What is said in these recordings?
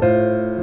Música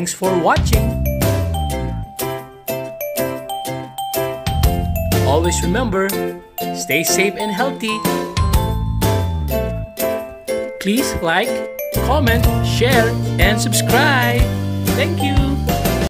Thanks for watching. Always remember, stay safe and healthy. Please like, comment, share, and subscribe. Thank you.